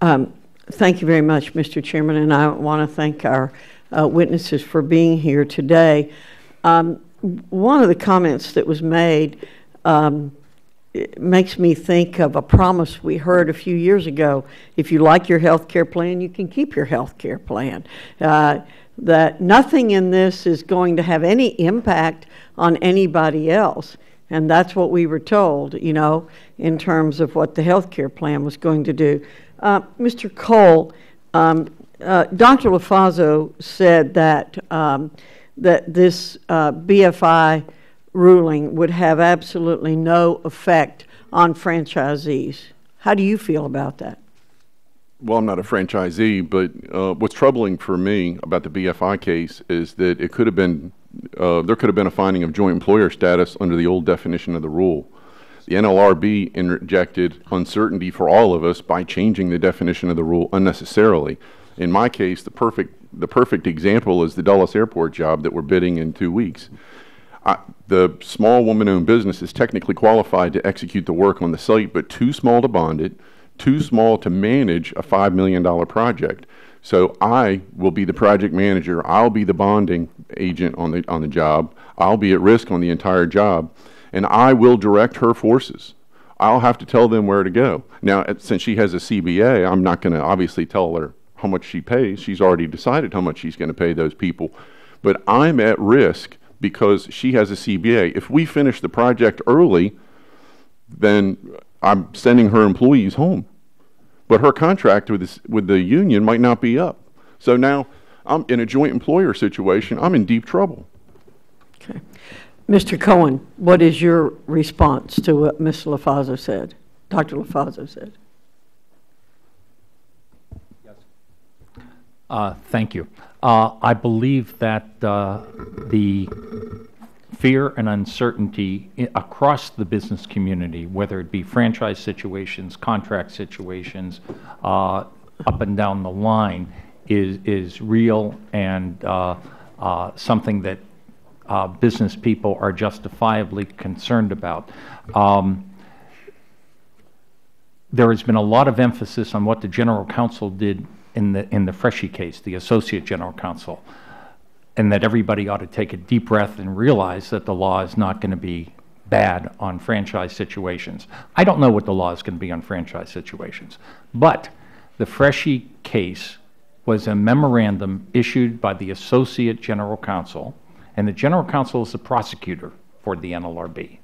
Um, thank you very much, Mr. Chairman, and I want to thank our uh, witnesses for being here today. Um, one of the comments that was made um, makes me think of a promise we heard a few years ago. If you like your health care plan, you can keep your health care plan. Uh, that nothing in this is going to have any impact on anybody else. And that's what we were told, you know, in terms of what the health care plan was going to do. Uh, Mr. Cole, um, uh, Dr. LoFaso said that, um, that this uh, BFI ruling would have absolutely no effect on franchisees. How do you feel about that? Well, I'm not a franchisee, but uh, what's troubling for me about the BFI case is that it could have been, uh, there could have been a finding of joint employer status under the old definition of the rule. The NLRB injected uncertainty for all of us by changing the definition of the rule unnecessarily. In my case, the perfect, the perfect example is the Dulles Airport job that we're bidding in two weeks. I, the small woman-owned business is technically qualified to execute the work on the site, but too small to bond it, too small to manage a $5 million project. So I will be the project manager. I'll be the bonding agent on the, on the job. I'll be at risk on the entire job and I will direct her forces. I'll have to tell them where to go. Now, since she has a CBA, I'm not going to obviously tell her how much she pays. She's already decided how much she's going to pay those people. But I'm at risk because she has a CBA. If we finish the project early, then I'm sending her employees home. But her contract with, this, with the union might not be up. So now I'm in a joint employer situation. I'm in deep trouble. Okay. Mr. Cohen, what is your response to what Ms. LoFaso said, Dr. LoFaso said? Yes. Uh, thank you. Uh, I believe that uh, the fear and uncertainty across the business community, whether it be franchise situations, contract situations, uh, up and down the line, is, is real and uh, uh, something that uh, business people are justifiably concerned about. Um, there has been a lot of emphasis on what the general counsel did in the in the Freshii case, the associate general counsel, and that everybody ought to take a deep breath and realize that the law is not going to be bad on franchise situations. I don't know what the law is going to be on franchise situations, but the Freshii case was a memorandum issued by the associate general counsel and the general counsel is the prosecutor for the NLRB.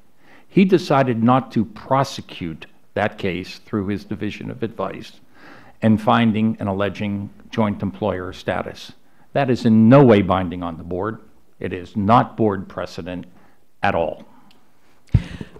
He decided not to prosecute that case through his division of advice and finding and alleging joint employer status. That is in no way binding on the board. It is not board precedent at all.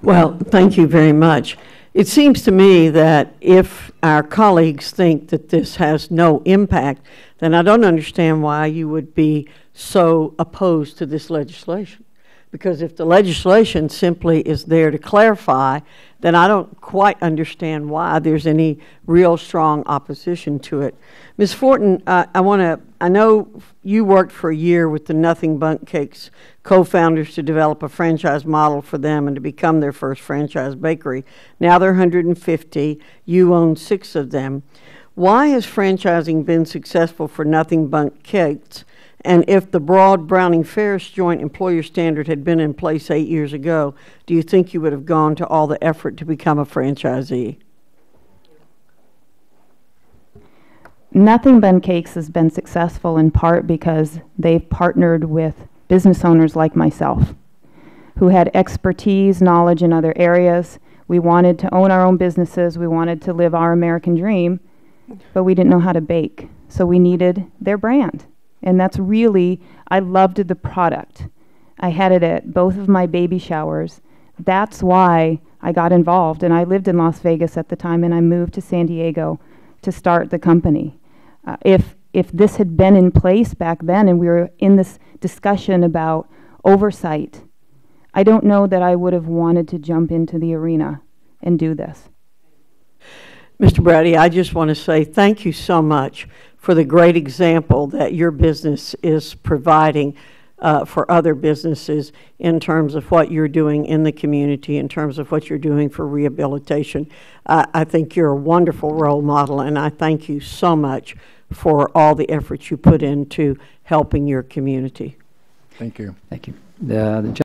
Well, thank you very much. It seems to me that if our colleagues think that this has no impact, then I don't understand why you would be so opposed to this legislation. Because if the legislation simply is there to clarify, then I don't quite understand why there's any real strong opposition to it. Ms. Fortin, uh, I want to, I know you worked for a year with the Nothing Bundt Cakes co-founders to develop a franchise model for them and to become their first franchise bakery. Now they're 150. You own six of them. Why has franchising been successful for Nothing Bundt Cakes and if the broad Browning-Ferris joint employer standard had been in place eight years ago, do you think you would have gone to all the effort to become a franchisee? Nothing Bundt Cakes has been successful in part because they've partnered with business owners like myself who had expertise, knowledge in other areas. We wanted to own our own businesses. We wanted to live our American dream, but we didn't know how to bake. So we needed their brand. And that's really, I loved the product. I had it at both of my baby showers. That's why I got involved. And I lived in Las Vegas at the time, and I moved to San Diego to start the company. Uh, if, if this had been in place back then and we were in this discussion about oversight, I don't know that I would have wanted to jump into the arena and do this. Mr. Brady, I just want to say thank you so much for the great example that your business is providing uh, for other businesses in terms of what you're doing in the community, in terms of what you're doing for rehabilitation. Uh, I think you're a wonderful role model, and I thank you so much for all the efforts you put into helping your community. Thank you. Thank you. The the